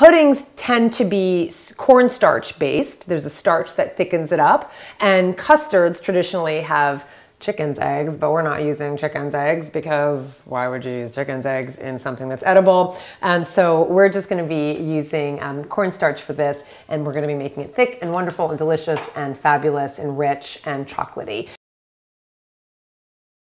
puddings tend to be cornstarch based. There's a starch that thickens it up, and custards traditionally have chicken's eggs, but we're not using chicken's eggs because why would you use chicken's eggs in something that's edible? And so we're just gonna be using um, cornstarch for this, and we're gonna be making it thick and wonderful and delicious and fabulous and rich and chocolatey.